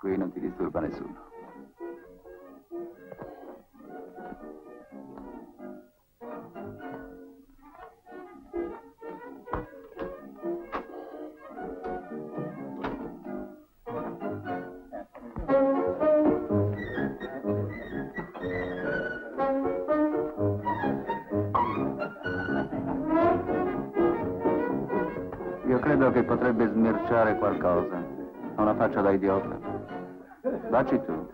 Qui non ti disturba nessuno. Io credo che potrebbe smerciare qualcosa. Ha una faccia da idiota. Vacci tu.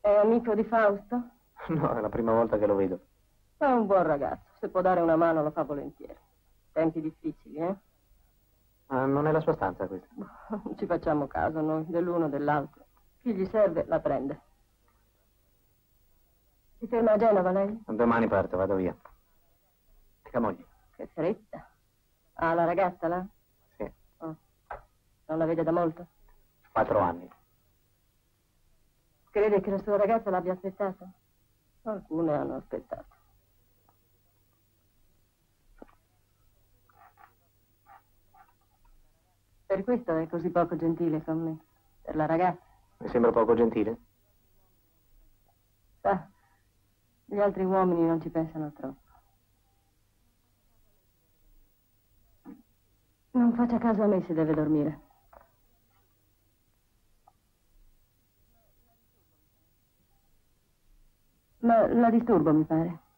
È amico di Fausto? No, è la prima volta che lo vedo. È un buon ragazzo. Se può dare una mano lo fa volentieri. Tempi difficili, eh? Ma non è la sua stanza questa. Non ci facciamo caso noi, dell'uno o dell'altro. Chi gli serve la prende. Si ferma a Genova lei? Domani parto, vado via. E Camogli? Che fretta. Ah, la ragazza là? Sì. Oh. Non la vede da molto? Quattro anni. Crede che la sua ragazza l'abbia aspettato? Alcune hanno aspettato. Per questo è così poco gentile con me. Per la ragazza. Mi sembra poco gentile? Sa, gli altri uomini non ci pensano troppo. Non faccia caso a me se deve dormire. Ma la disturbo, mi pare.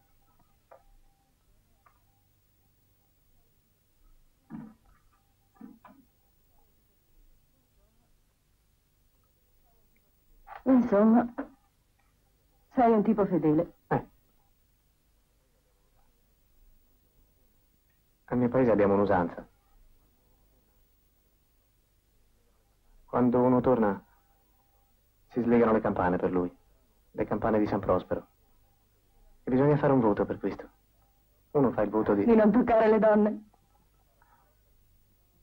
Insomma, sei un tipo fedele. Eh. Al mio paese abbiamo un'usanza. Quando uno torna, si slegano le campane per lui. Le campane di San Prospero. E bisogna fare un voto per questo. Uno fa il voto di... Di non toccare le donne.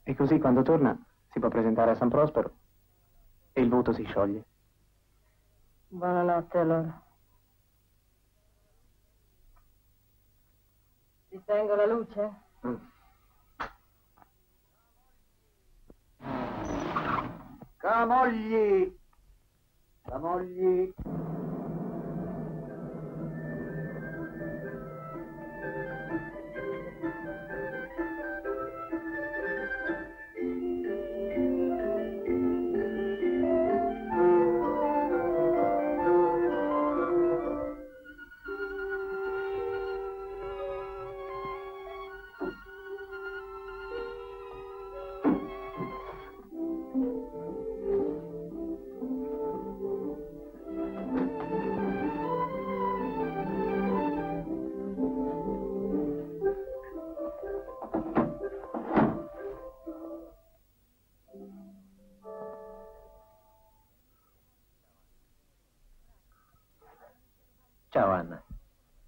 E così quando torna si può presentare a San Prospero e il voto si scioglie. Buonanotte allora. Ti tengo la luce? Mm. Camogli! Camogli! Ciao Anna.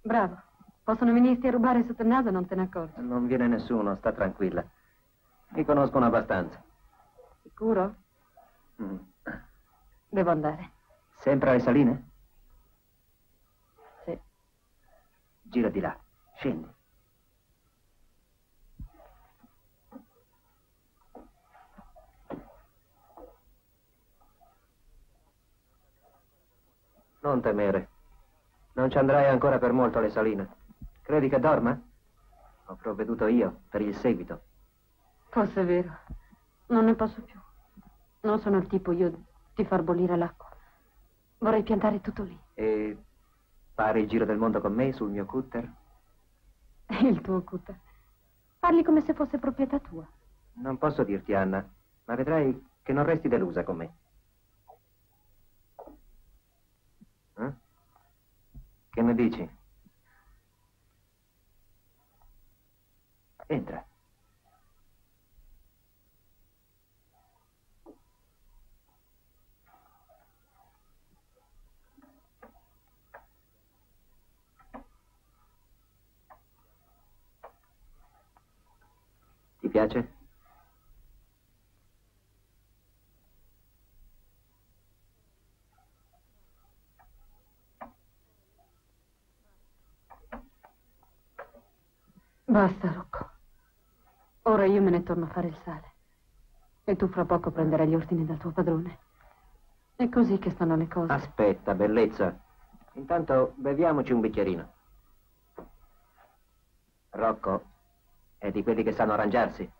Bravo. Possono venirti a rubare sotto il naso e non te ne accorgi. Non viene nessuno, sta tranquilla. Mi conoscono abbastanza. Sicuro? Mm. Devo andare. Sempre alle saline? Sì. Gira di là. Scendi. Non temere. Non ci andrai ancora per molto alle saline. Credi che dorma? Ho provveduto io per il seguito. Forse è vero. Non ne posso più. Non sono il tipo io di far bollire l'acqua. Vorrei piantare tutto lì. E fare il giro del mondo con me sul mio cutter? Il tuo cutter. Parli come se fosse proprietà tua. Non posso dirti, Anna, ma vedrai che non resti delusa con me. Che ne dici? Entra. Ti piace? Basta, Rocco. Ora io me ne torno a fare il sale. E tu fra poco prenderai gli ordini dal tuo padrone. È così che stanno le cose. Aspetta, bellezza. Intanto beviamoci un bicchierino. Rocco è di quelli che sanno arrangiarsi.